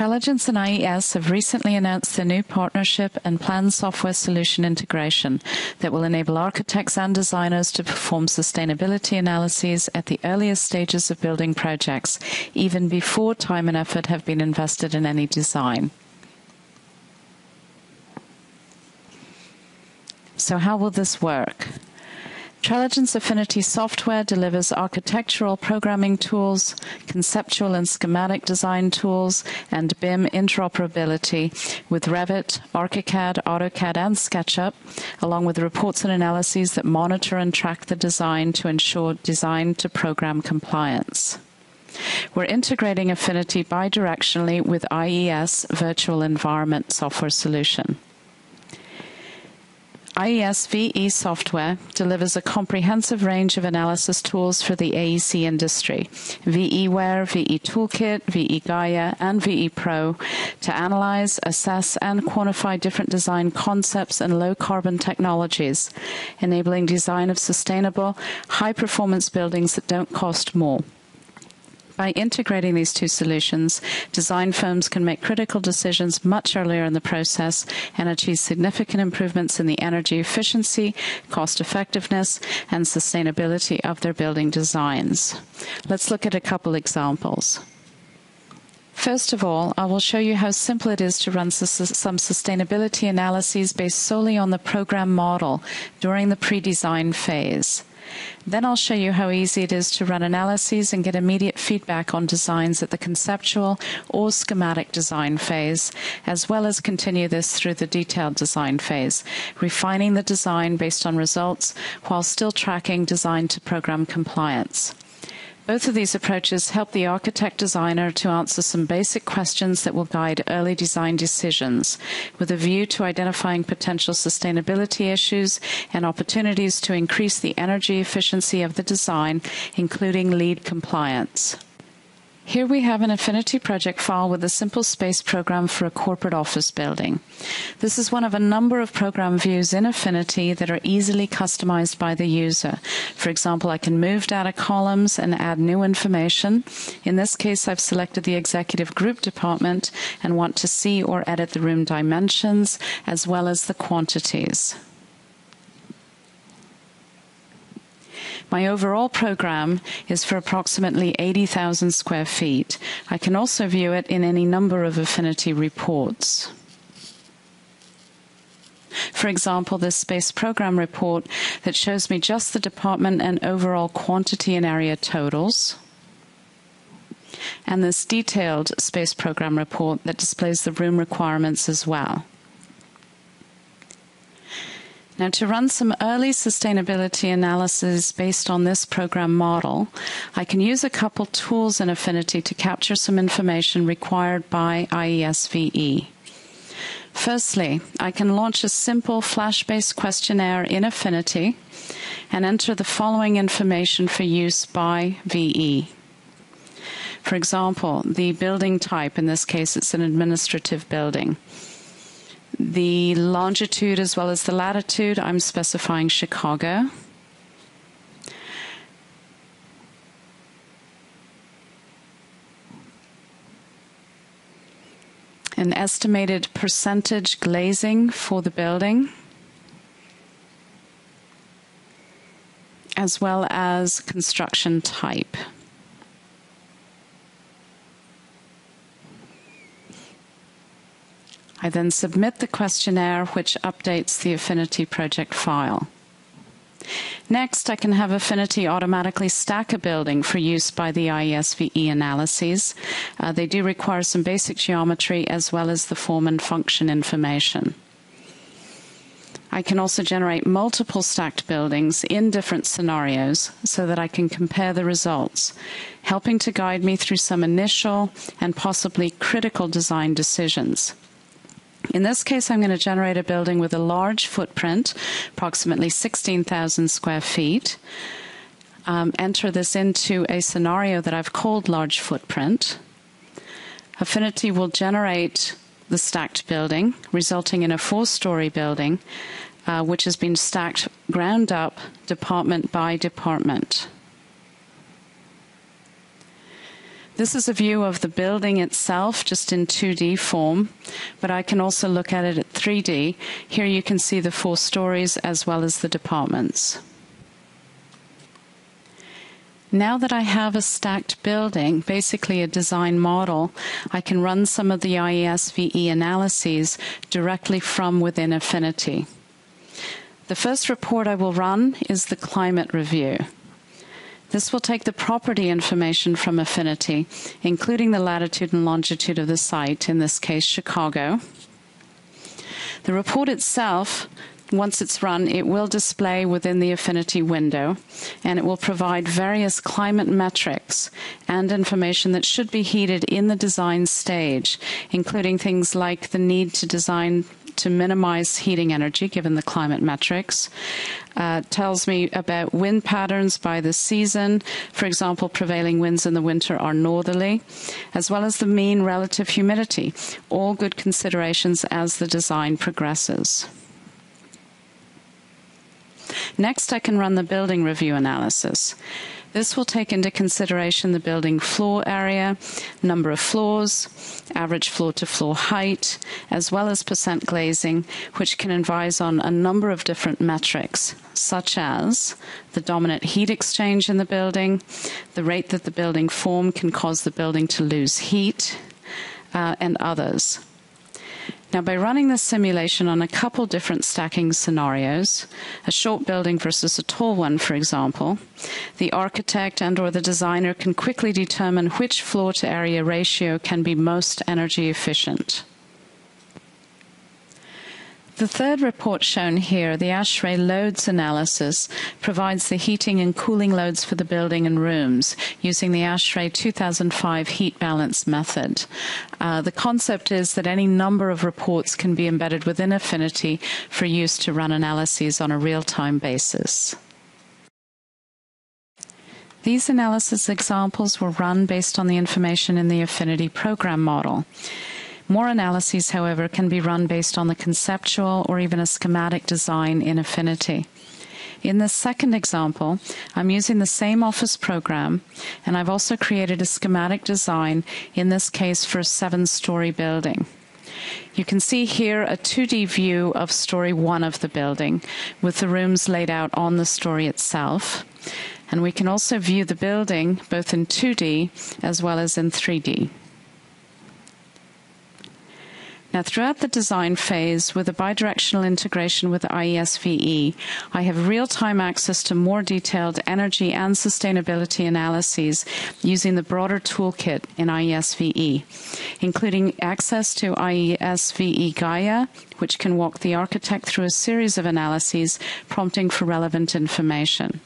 Trelligence and IES have recently announced a new partnership and planned software solution integration that will enable architects and designers to perform sustainability analyses at the earliest stages of building projects, even before time and effort have been invested in any design. So, how will this work? Trelligence Affinity software delivers architectural programming tools, conceptual and schematic design tools, and BIM interoperability with Revit, ArchiCAD, AutoCAD, and SketchUp, along with reports and analyses that monitor and track the design to ensure design to program compliance. We're integrating Affinity bidirectionally with IES Virtual Environment Software Solution. IES VE software delivers a comprehensive range of analysis tools for the AEC industry VEware, VE Toolkit, VE Gaia, and VE Pro to analyze, assess, and quantify different design concepts and low carbon technologies, enabling design of sustainable, high performance buildings that don't cost more. By integrating these two solutions, design firms can make critical decisions much earlier in the process and achieve significant improvements in the energy efficiency, cost effectiveness, and sustainability of their building designs. Let's look at a couple examples. First of all, I will show you how simple it is to run some sustainability analyses based solely on the program model during the pre-design phase. Then I'll show you how easy it is to run analyses and get immediate feedback on designs at the conceptual or schematic design phase, as well as continue this through the detailed design phase, refining the design based on results while still tracking design to program compliance. Both of these approaches help the architect designer to answer some basic questions that will guide early design decisions, with a view to identifying potential sustainability issues and opportunities to increase the energy efficiency of the design, including LEED compliance. Here we have an Affinity project file with a simple space program for a corporate office building. This is one of a number of program views in Affinity that are easily customized by the user. For example, I can move data columns and add new information. In this case, I've selected the executive group department and want to see or edit the room dimensions as well as the quantities. My overall program is for approximately 80,000 square feet. I can also view it in any number of affinity reports. For example, this space program report that shows me just the department and overall quantity and area totals. And this detailed space program report that displays the room requirements as well. Now, to run some early sustainability analysis based on this program model, I can use a couple tools in Affinity to capture some information required by IESVE. Firstly, I can launch a simple flash based questionnaire in Affinity and enter the following information for use by VE. For example, the building type, in this case, it's an administrative building the longitude as well as the latitude, I'm specifying Chicago. An estimated percentage glazing for the building, as well as construction type. I then submit the questionnaire, which updates the Affinity project file. Next, I can have Affinity automatically stack a building for use by the IESVE analyses. Uh, they do require some basic geometry as well as the form and function information. I can also generate multiple stacked buildings in different scenarios so that I can compare the results, helping to guide me through some initial and possibly critical design decisions. In this case, I'm going to generate a building with a large footprint, approximately 16,000 square feet. Um, enter this into a scenario that I've called large footprint. Affinity will generate the stacked building, resulting in a four story building, uh, which has been stacked ground up, department by department. This is a view of the building itself, just in 2D form, but I can also look at it at 3D. Here you can see the four stories as well as the departments. Now that I have a stacked building, basically a design model, I can run some of the IESVE analyses directly from within Affinity. The first report I will run is the climate review. This will take the property information from Affinity, including the latitude and longitude of the site, in this case, Chicago. The report itself, once it's run, it will display within the Affinity window, and it will provide various climate metrics and information that should be heeded in the design stage, including things like the need to design to minimize heating energy given the climate metrics. Uh, tells me about wind patterns by the season. For example, prevailing winds in the winter are northerly, as well as the mean relative humidity. All good considerations as the design progresses. Next, I can run the building review analysis. This will take into consideration the building floor area, number of floors, average floor to floor height, as well as percent glazing, which can advise on a number of different metrics, such as the dominant heat exchange in the building, the rate that the building form can cause the building to lose heat, uh, and others. Now, by running this simulation on a couple different stacking scenarios, a short building versus a tall one, for example, the architect and or the designer can quickly determine which floor to area ratio can be most energy efficient. The third report shown here, the ASHRAE loads analysis, provides the heating and cooling loads for the building and rooms using the ASHRAE 2005 heat balance method. Uh, the concept is that any number of reports can be embedded within Affinity for use to run analyses on a real time basis. These analysis examples were run based on the information in the Affinity program model. More analyses, however, can be run based on the conceptual or even a schematic design in Affinity. In this second example, I'm using the same Office program, and I've also created a schematic design, in this case for a seven story building. You can see here a 2D view of story one of the building, with the rooms laid out on the story itself. And we can also view the building both in 2D as well as in 3D. Now, throughout the design phase, with a bidirectional integration with IESVE, I have real time access to more detailed energy and sustainability analyses using the broader toolkit in IESVE, including access to IESVE Gaia, which can walk the architect through a series of analyses prompting for relevant information.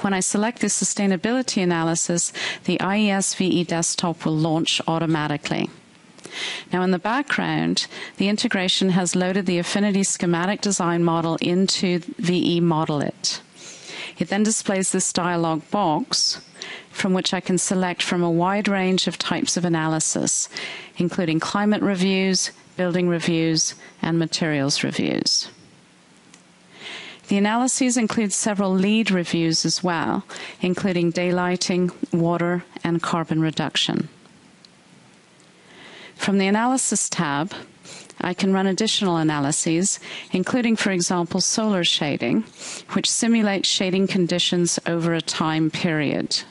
When I select the sustainability analysis, the IESVE desktop will launch automatically. Now, in the background, the integration has loaded the Affinity schematic design model into VE Modelit. It then displays this dialog box from which I can select from a wide range of types of analysis, including climate reviews, building reviews, and materials reviews. The analyses include several LEED reviews as well, including daylighting, water, and carbon reduction. From the Analysis tab, I can run additional analyses, including, for example, solar shading, which simulates shading conditions over a time period.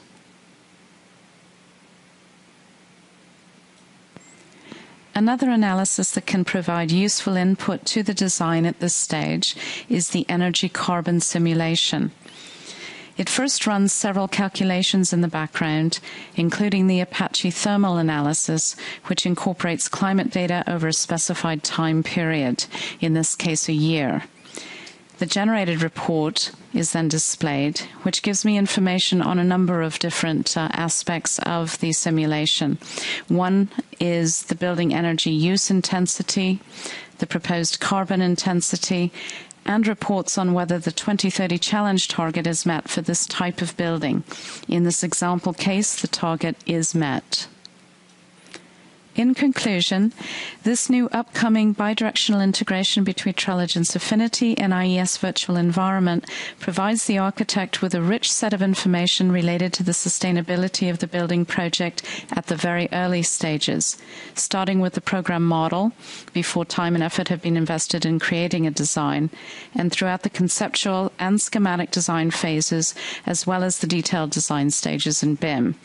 Another analysis that can provide useful input to the design at this stage is the energy carbon simulation. It first runs several calculations in the background, including the Apache thermal analysis, which incorporates climate data over a specified time period, in this case, a year. The generated report is then displayed, which gives me information on a number of different uh, aspects of the simulation. One is the building energy use intensity, the proposed carbon intensity, and reports on whether the 2030 challenge target is met for this type of building. In this example case, the target is met. In conclusion, this new upcoming bidirectional integration between Trelligence Affinity and IES virtual environment provides the architect with a rich set of information related to the sustainability of the building project at the very early stages, starting with the program model, before time and effort have been invested in creating a design, and throughout the conceptual and schematic design phases, as well as the detailed design stages in BIM,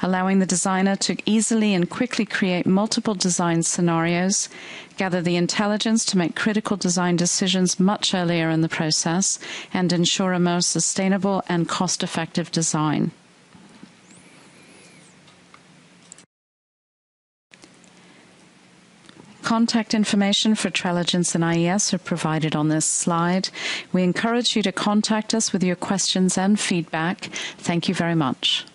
allowing the designer to easily and quickly create multiple design scenarios, gather the intelligence to make critical design decisions much earlier in the process, and ensure a more sustainable and cost effective design. Contact information for Trelligence and IES are provided on this slide. We encourage you to contact us with your questions and feedback. Thank you very much.